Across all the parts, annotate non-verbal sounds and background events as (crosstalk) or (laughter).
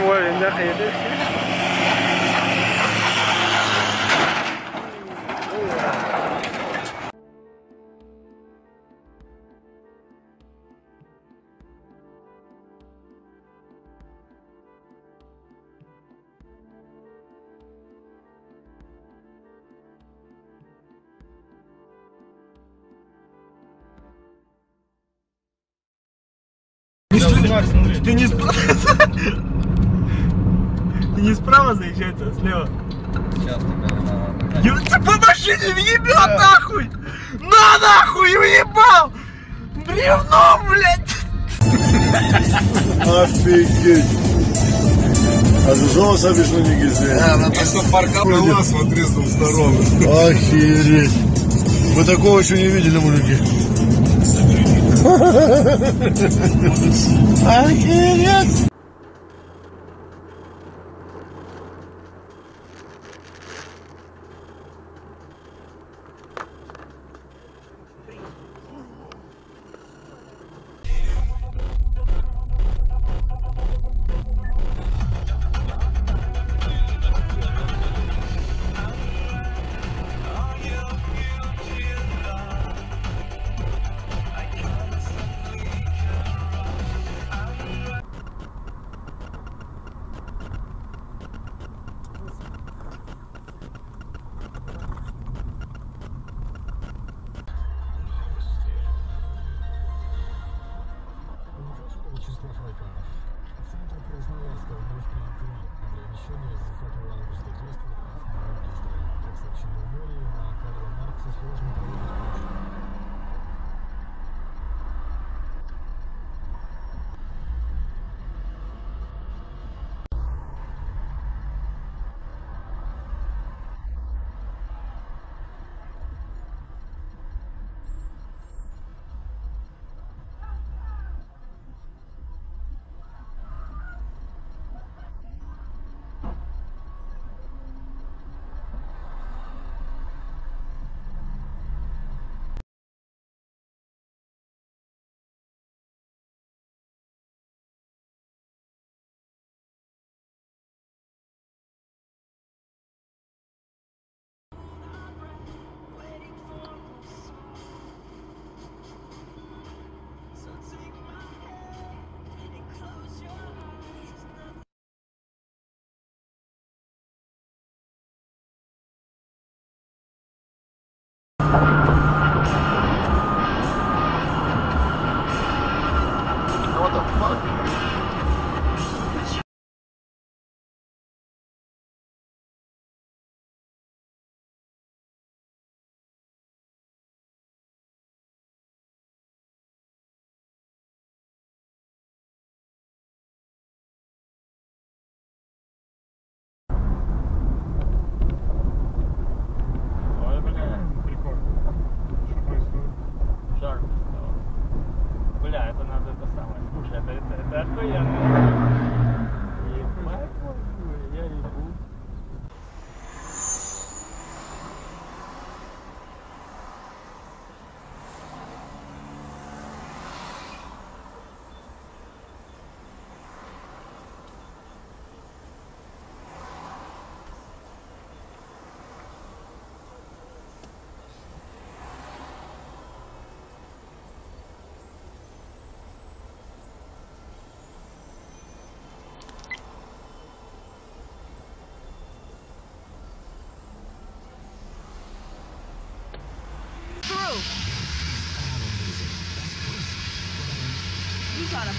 Вовремя доедешь. Ты не справа. (laughs) (laughs) Не справа заезжает, а слева. Сейчас тебя... Ё- Ты по машине въебал нахуй! На нахуй уебал! Бревно, блядь! Офигеть! А сами что не гизель? А что парка была, смотри, с двух сторон. Охереть! Вы такого еще не видели, мужики. (laughs) Охереть! Excuse me.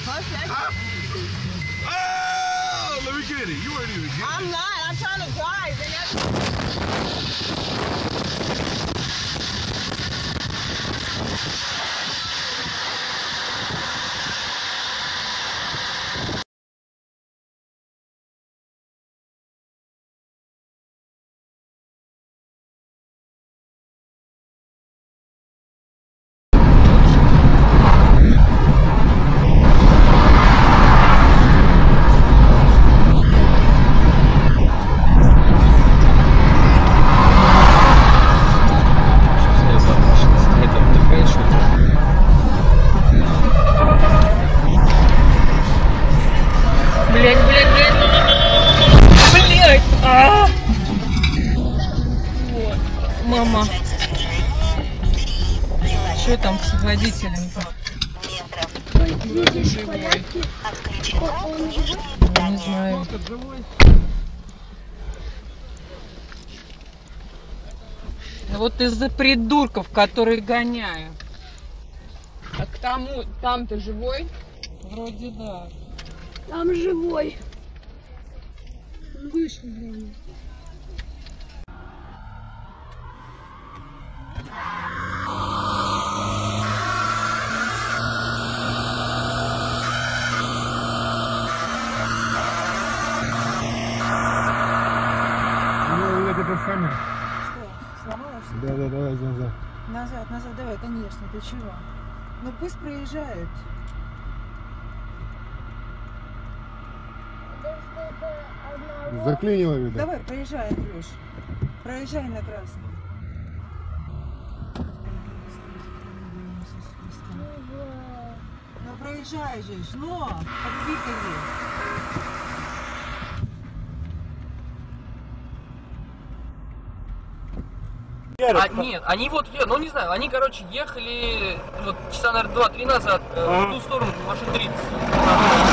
Oh, let me get it. You ain't even get I'm not. I'm trying to drive. Ага. Что там с водителем-то? Не знаю. Вот из-за придурков, которые гоняют. А к тому, там ты живой? Вроде да. Там живой. Вышел, блин. Это сами. Что, сломалась? Да, да, давай назад. Назад, назад, давай, конечно, ты чего? Ну пусть проезжают. Заклинило, видно. Давай, проезжай, Андрюш. Проезжай на красный. Ну проезжай же, ж, ну, А, нет, они вот, ну не знаю, они, короче, ехали вот часа, наверное, два-три назад э, в ту сторону, машин 30.